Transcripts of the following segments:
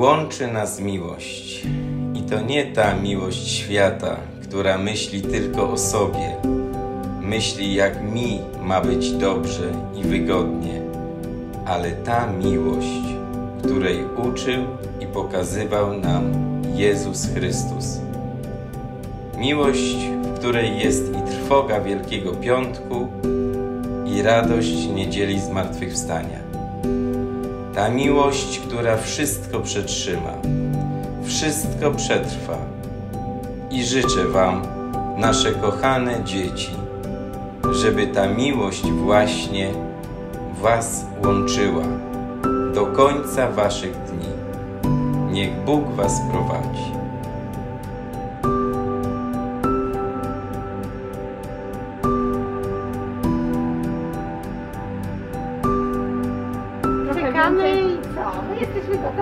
Łączy nas miłość. I to nie ta miłość świata, która myśli tylko o sobie. Myśli, jak mi ma być dobrze i wygodnie, ale ta miłość, której uczył i pokazywał nam Jezus Chrystus. Miłość, w której jest i trwoga Wielkiego Piątku, i radość niedzieli zmartwychwstania. Ta miłość, która wszystko przetrzyma, wszystko przetrwa. I życzę Wam, nasze kochane dzieci, żeby ta miłość właśnie Was łączyła do końca Waszych dni. Niech Bóg Was prowadzi.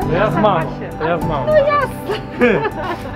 To ja z mamą, to ja z mamą. No jasne.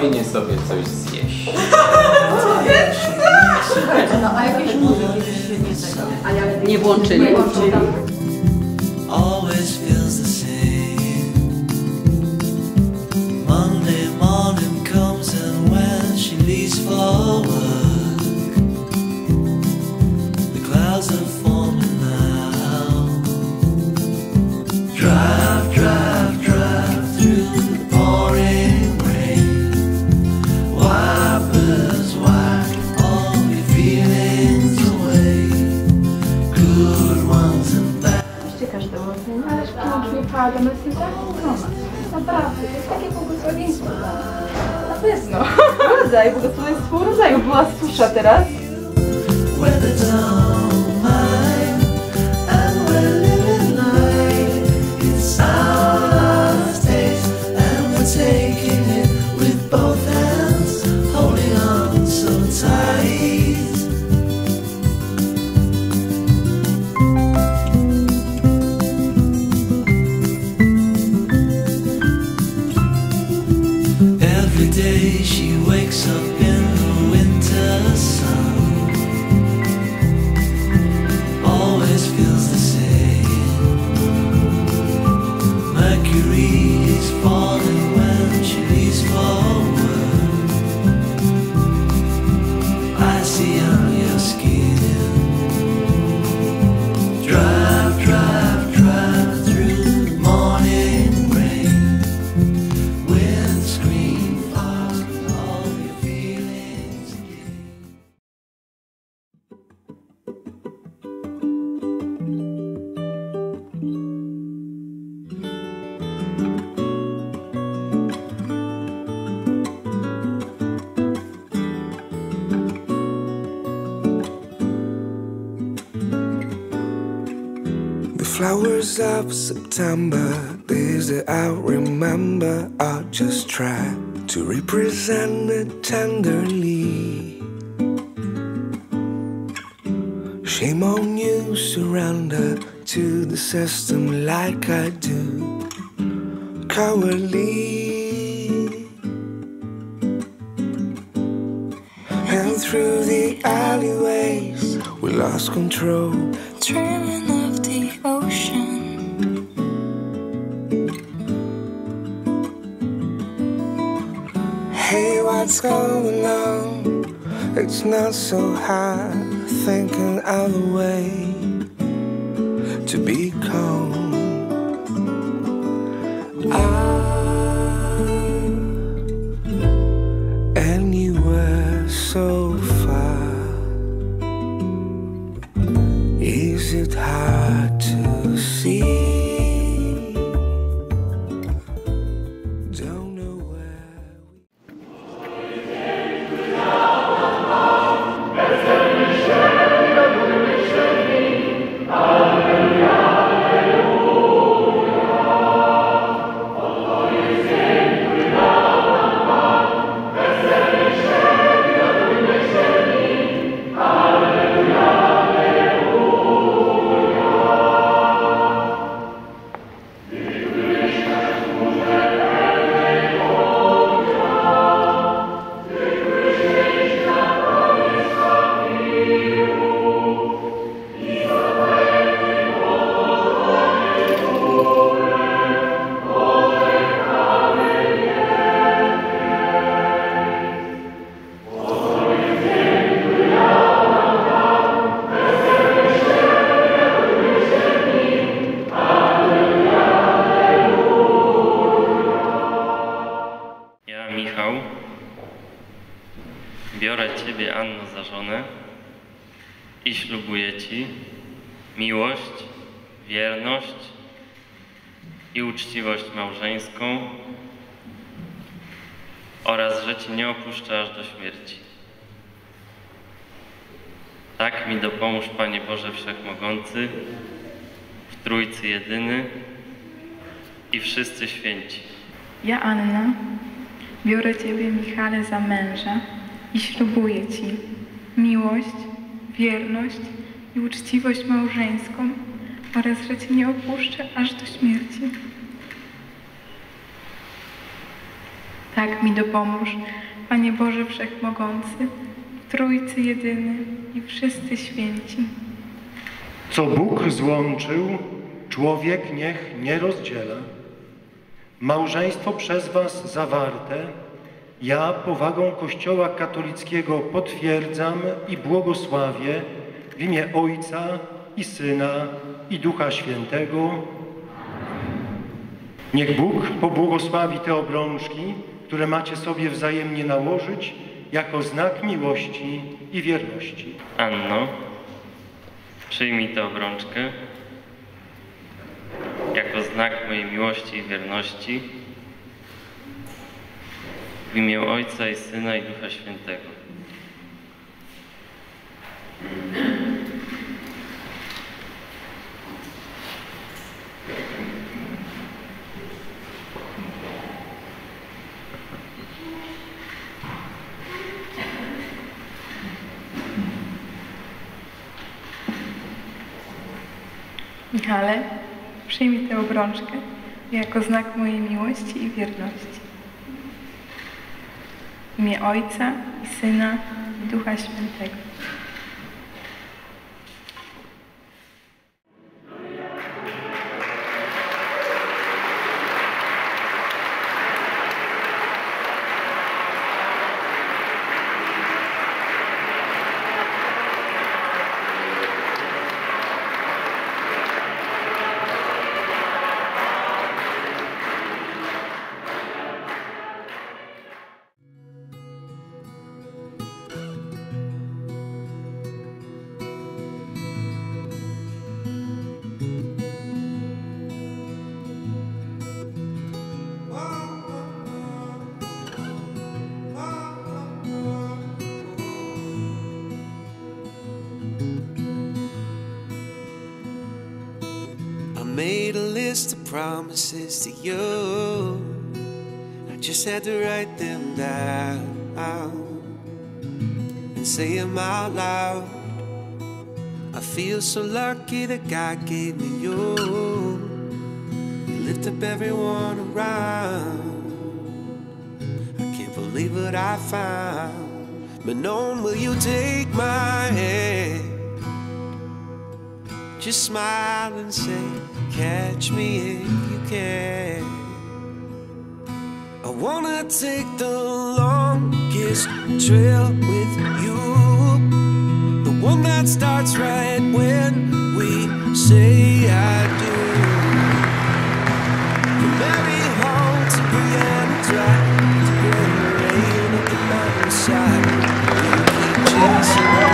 spokojnie sobie coś zjeść. Nie włączyli. always Rodzaj, błogosławieństwo rodzaju. Była susza teraz. Flowers of September, days that I'll remember. I'll just try to represent it tenderly. Shame on you, surrender to the system like I do. Cowardly. And through the alleyways, we lost control. What's going on? It's not so hard thinking out the way to be calm. Ah, oraz, że Ci nie opuszczę aż do śmierci. Tak mi dopomóż, Panie Boże Wszechmogący, w Trójcy Jedyny i wszyscy święci. Ja, Anna, biorę Ciebie, Michale, za męża i ślubuję Ci miłość, wierność i uczciwość małżeńską oraz, że Cię nie opuszczę aż do śmierci. Tak mi dopomóż, Panie Boże Wszechmogący, Trójcy Jedyny i wszyscy święci. Co Bóg złączył, człowiek niech nie rozdziela. Małżeństwo przez Was zawarte, ja powagą Kościoła katolickiego potwierdzam i błogosławię w imię Ojca i Syna i Ducha Świętego. Niech Bóg pobłogosławi te obrączki, które macie sobie wzajemnie nałożyć jako znak miłości i wierności. Anno, przyjmij tę obrączkę jako znak mojej miłości i wierności w imię Ojca i Syna i Ducha Świętego. Michale, przyjmij tę obrączkę jako znak mojej miłości i wierności. W imię Ojca i Syna i Ducha Świętego. Promises to you. I just had to write them down and say them out loud. I feel so lucky that God gave me you. You lift up everyone around. I can't believe what I found. But knowing will you take my hand? Just smile and say, Catch me if you can. I wanna take the longest trail with you. The one that starts right when we say I do. From Mary Hall to Brianna Drive to Grand Rain up the mountainside. We'll keep chasing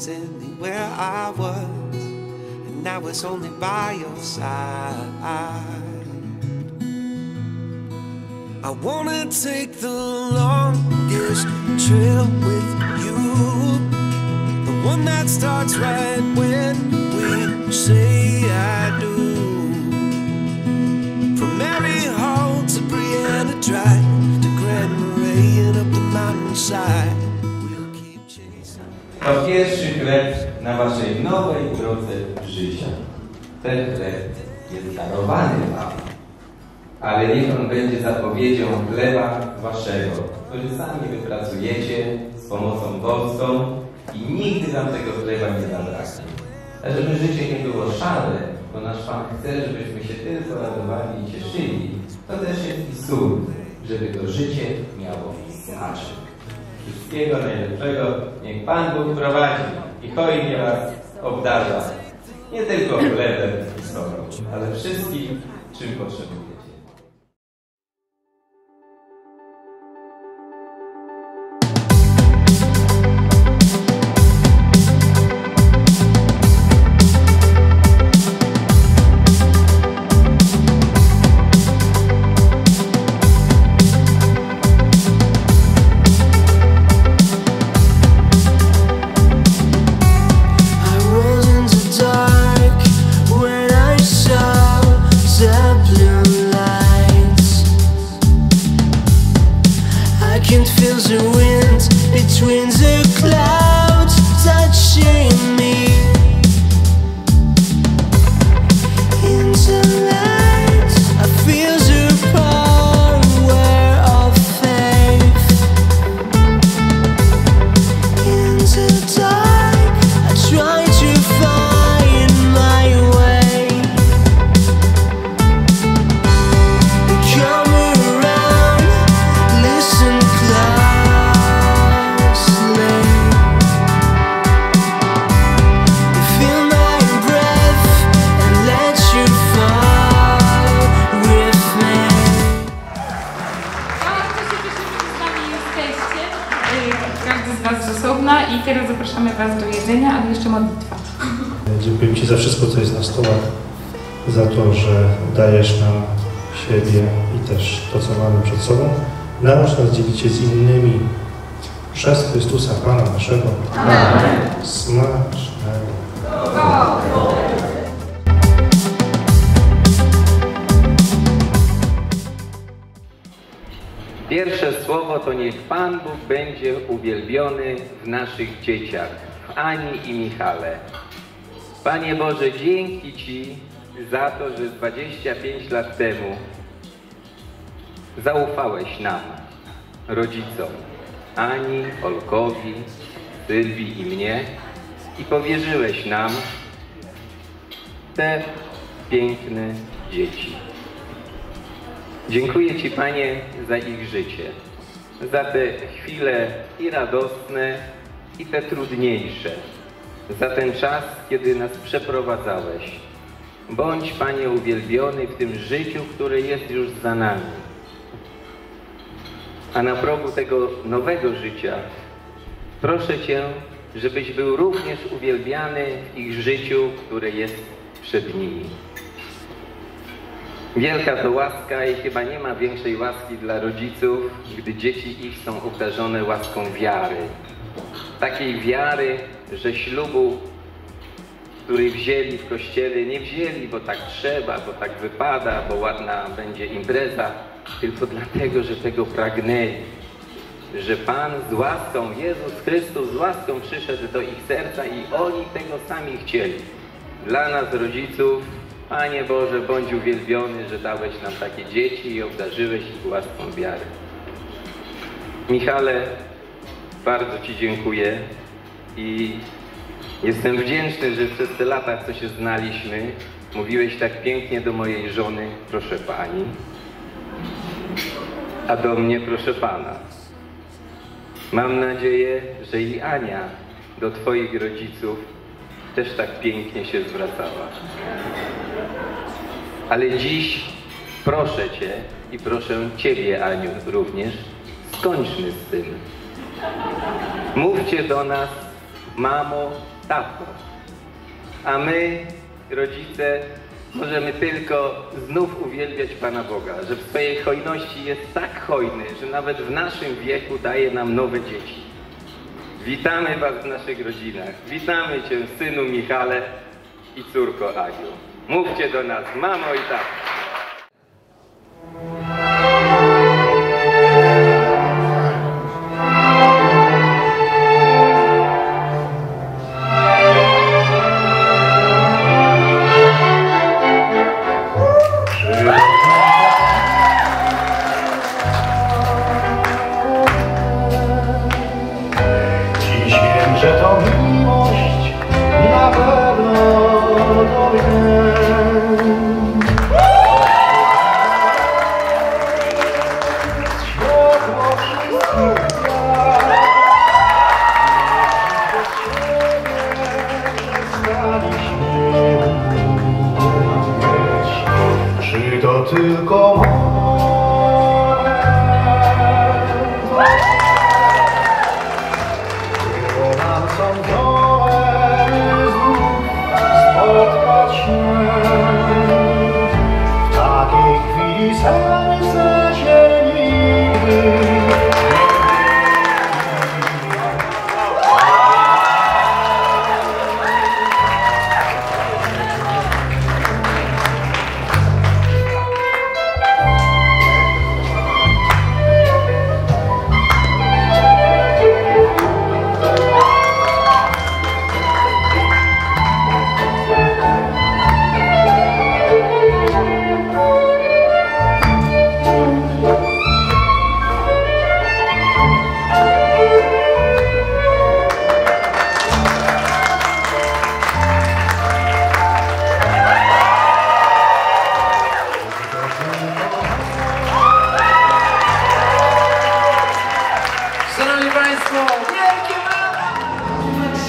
was anywhere I was, and now it's only by your side. I wanna take the longest trail with you. The one that starts right when we say I do. From Mary Hall to Brianna Drive to Grand Marais and up the mountainside. To pierwszy chleb na waszej nowej drodze życia. Ten chleb jest darowany wam, ale niech on będzie zapowiedzią chleba waszego, który sami wypracujecie z pomocą boską i nigdy wam tego chleba nie zabraknie. A żeby życie nie było szare, bo nasz Pan chce, żebyśmy się tylko radowali i cieszyli, to też jest i sól, żeby to życie miało smaczek. Wszystkiego najlepszego niech Pan Bóg prowadzi i hojnie Was obdarza. Nie tylko chlebem i solą, ale wszystkim, czym potrzebujecie. Dajesz nam siebie i też to, co mamy przed sobą. Naucz nas dzielić się z innymi przez Chrystusa Pana naszego. Amen. Smacznego. Pierwsze słowo to niech Pan Bóg będzie uwielbiony w naszych dzieciach, w Ani i Michale. Panie Boże, dzięki Ci za to, że 25 lat temu zaufałeś nam, rodzicom, Ani, Olkowi, Sylwii i mnie i powierzyłeś nam te piękne dzieci. Dziękuję Ci, Panie, za ich życie, za te chwile i radosne, i te trudniejsze, za ten czas, kiedy nas przeprowadzałeś. Bądź, Panie, uwielbiony w tym życiu, które jest już za nami. A na progu tego nowego życia proszę Cię, żebyś był również uwielbiany w ich życiu, które jest przed nimi. Wielka to łaska i chyba nie ma większej łaski dla rodziców, gdy dzieci ich są obdarzone łaską wiary. Takiej wiary, że ślubu, który wzięli w kościele, nie wzięli, bo tak trzeba, bo tak wypada, bo ładna będzie impreza, tylko dlatego, że tego pragnęli. Że Pan z łaską, Jezus Chrystus z łaską przyszedł do ich serca i oni tego sami chcieli. Dla nas, rodziców, Panie Boże, bądź uwielbiony, że dałeś nam takie dzieci i obdarzyłeś ich łaską wiary. Michale, bardzo Ci dziękuję i jestem wdzięczny, że przez te lata, co się znaliśmy, mówiłeś tak pięknie do mojej żony, proszę Pani, a do mnie, proszę Pana. Mam nadzieję, że i Ania do Twoich rodziców też tak pięknie się zwracała. Ale dziś proszę Cię i proszę Ciebie, Aniu, również, skończmy z tym. Mówcie do nas, mamo, tato. A my, rodzice, możemy tylko znów uwielbiać Pana Boga, że w swojej hojności jest tak hojny, że nawet w naszym wieku daje nam nowe dzieci. Witamy Was w naszych rodzinach. Witamy Cię, synu Michale i córko Agiu. Mówcie do nas, mamo i tato. Takiej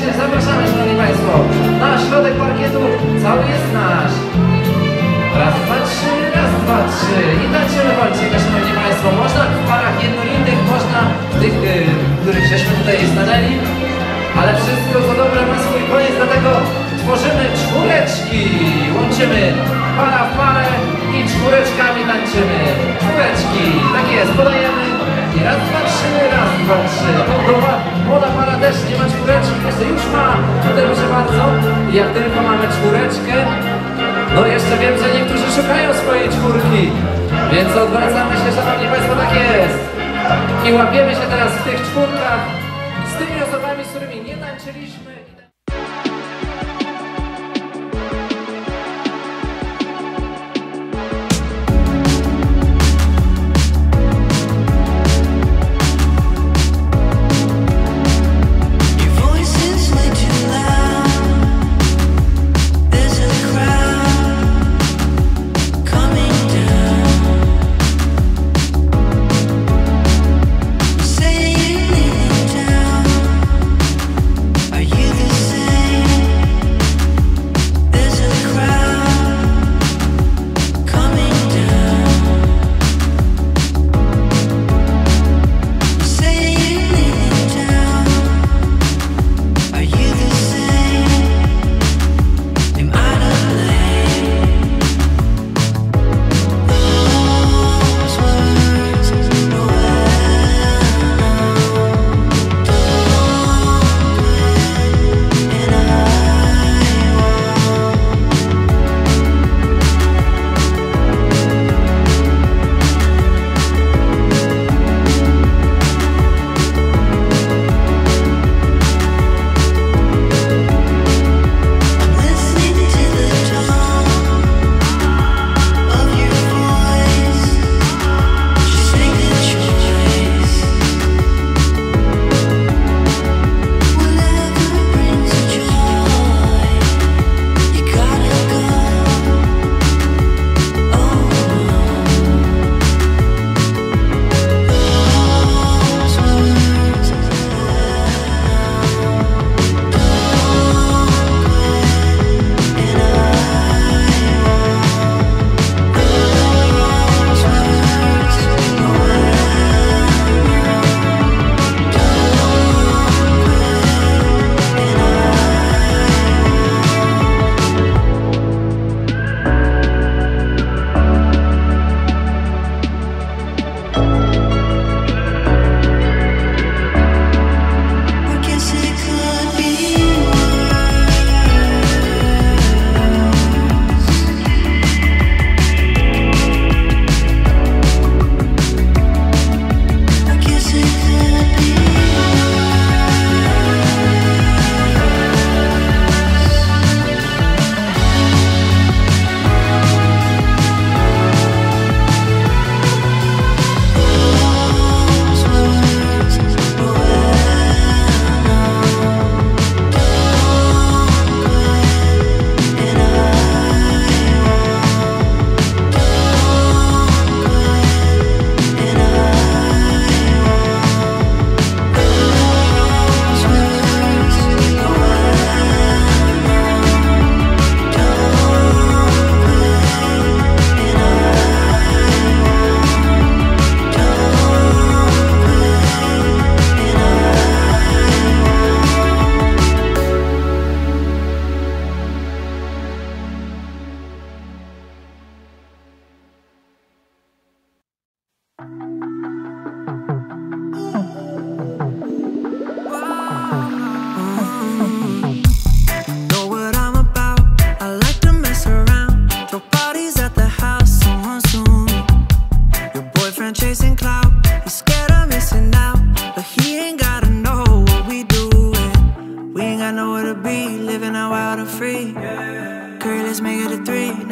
Zapraszamy, Szanowni Państwo, na środek parkietu, cały jest nasz. Raz, dwa, trzy, raz, dwa, trzy i tańczymy walczyka, Szanowni Państwo. Można w parach jednolitych, można w tych, y, których żeśmy tutaj stanęli, ale wszystko co dobre ma swój koniec, dlatego tworzymy czwóreczki. Łączymy para w parę i czwóreczkami tańczymy. Czwóreczki, tak jest, podajemy. Raz, dwa, trzy, raz, dwa, trzy. Młoda, młoda para też nie ma czwóreczki, jeszcze już ma. Tutaj proszę bardzo, I jak tylko mamy czwóreczkę, no jeszcze wiem, że niektórzy szukają swojej czwórki. Więc odwracamy się, Szanowni Państwo, tak jest. I łapiemy się teraz w tych czwórkach z tymi osobami,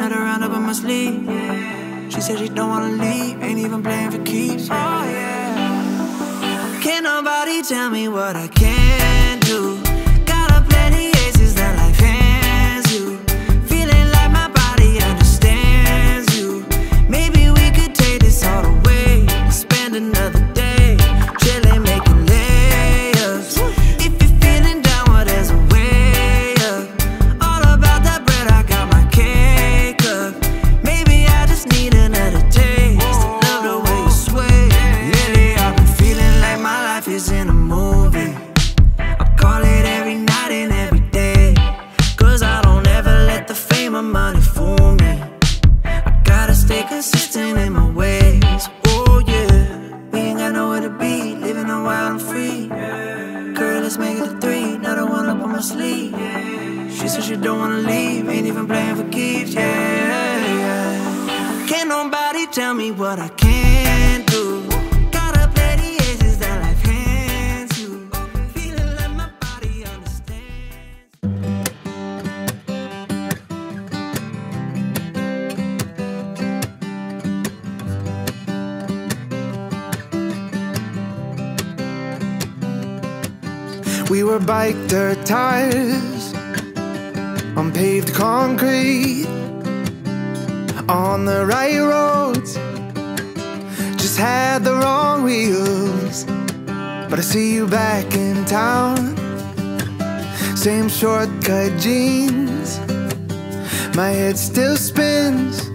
it a three. Another round up on my sleeve. She said she don't wanna leave, ain't even playing for keeps. Oh yeah. Can't nobody tell me what I can do. Stay consistent in my ways. Oh yeah. We ain't got nowhere to be, living a wild and free. Girl, let's make it a three. Now the one up on my sleeve. She said she don't wanna leave, ain't even playing for keeps. Yeah, yeah. Can't nobody tell me what I can bike dirt tires on paved concrete on the right roads. Just had the wrong wheels, but I see you back in town. Same shortcut jeans, my head still spins,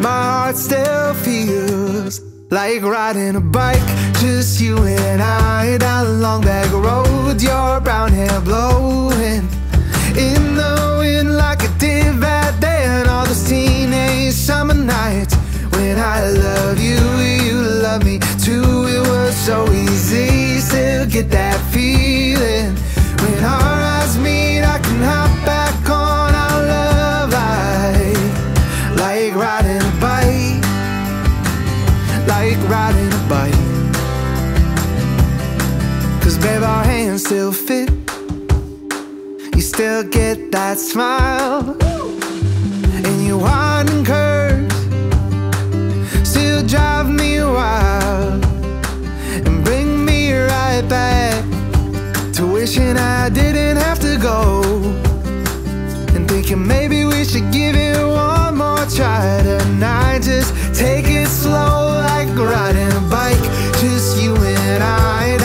my heart still feels like riding a bike. Just you and I down a long road, your brown hair blowing in the wind like it did back then. All those teenage summer nights when I love you, you love me too. It was so easy, still get that feeling when our still fit. You still get that smile. And you winding curves still drive me wild. And bring me right back to wishing I didn't have to go. And thinking maybe we should give it one more try tonight. Just take it slow like riding a bike. Just you and I